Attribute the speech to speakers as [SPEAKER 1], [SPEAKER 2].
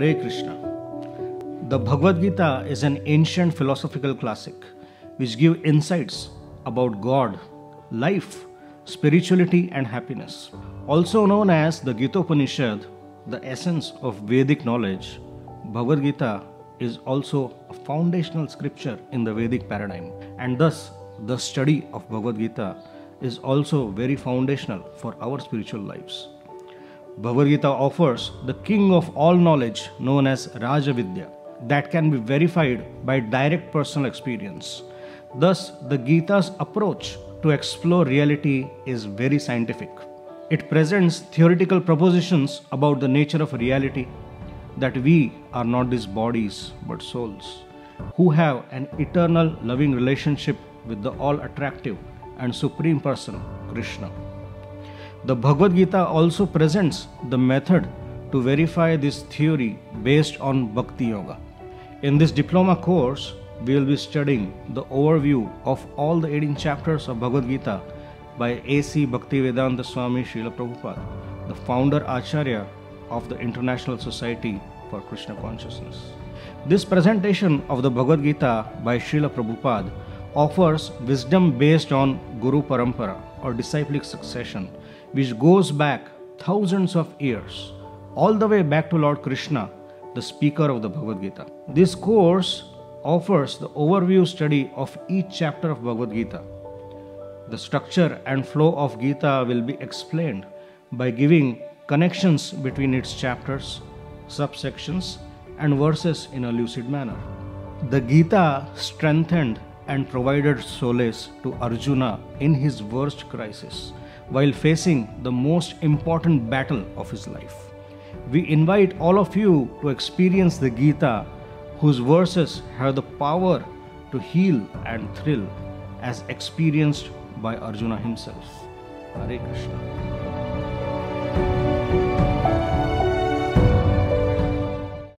[SPEAKER 1] Hare Krishna. The Bhagavad Gita is an ancient philosophical classic which gives insights about God, life, spirituality, and happiness. Also known as the Gita Upanishad, the essence of Vedic knowledge, Bhagavad Gita is also a foundational scripture in the Vedic paradigm, and thus the study of Bhagavad Gita is also very foundational for our spiritual lives. Bhagavad Gita offers the king of all knowledge known as Rajavidya that can be verified by direct personal experience. Thus, the Gita's approach to explore reality is very scientific. It presents theoretical propositions about the nature of reality, that we are not these bodies but souls, who have an eternal loving relationship with the all attractive and supreme person, Krishna. The Bhagavad Gita also presents the method to verify this theory based on Bhakti Yoga. In this diploma course, we will be studying the overview of all the 18 chapters of Bhagavad Gita by A.C. Bhaktivedanta Swami Srila Prabhupada, the founder Acharya of the International Society for Krishna Consciousness. This presentation of the Bhagavad Gita by Srila Prabhupada offers wisdom based on Guru Parampara or disciplic succession, which goes back thousands of years, all the way back to Lord Krishna, the speaker of the Bhagavad Gita. This course offers the overview study of each chapter of Bhagavad Gita. The structure and flow of Gita will be explained by giving connections between its chapters, subsections, and verses in a lucid manner. The Gita strengthened and provided solace to Arjuna in his worst crisis while facing the most important battle of his life. We invite all of you to experience the Gita, whose verses have the power to heal and thrill, as experienced by Arjuna himself. Hare Krishna.